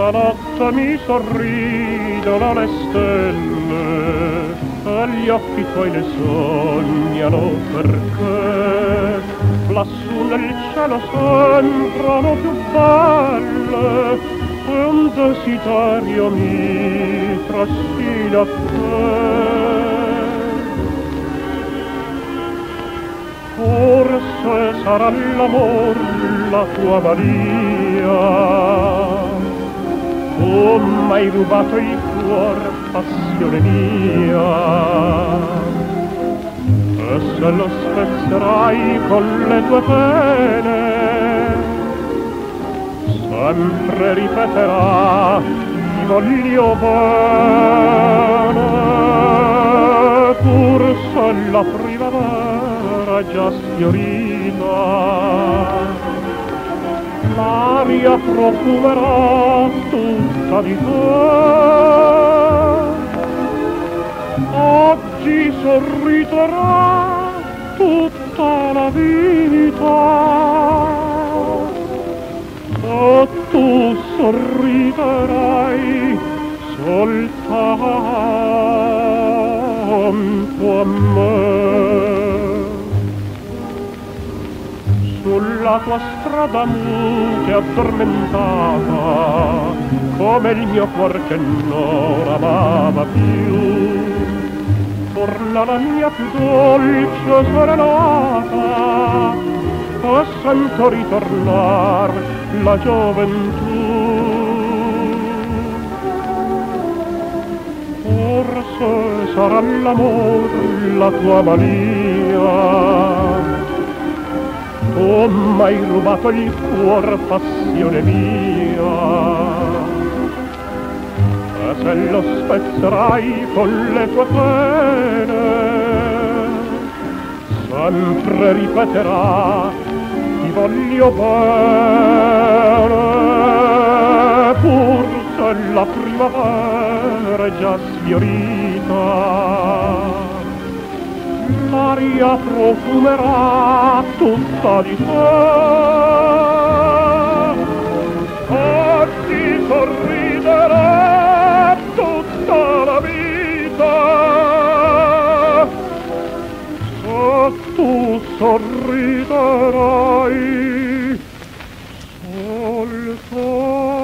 Stanotte mi sorridono le stelle, agli occhi tuoi le sognano perché lassù nel cielo sembrano più belle e un desiderio mi trascina a te. Forse sarà l'amor la tua malia tu m'hai rubato il cuor, passione mia. E se lo spezzerai con le tue pene, sempre ripeterà, ti voglio bene, pur se la primavera già sfiorita l'aria profumerà tutta di te. Oggi sorriderà tutta la vita e tu sorriderai soltanto a me sulla tua strada muta e addormentata come il mio cuor che non amava più. Torna la mia più dolce serenata e sento ritornar la gioventù. Forse sarà l'amor la tua mania tu m'hai rubato il cuor, passione mia. E se lo spezzerai con le tue pene, sempre ripeterà, ti voglio bene, pur se la primavera è già sfiorita l'aria profumerà tutta di te. Oggi sorriderà tutta la vita, se tu sorriderai sol sol.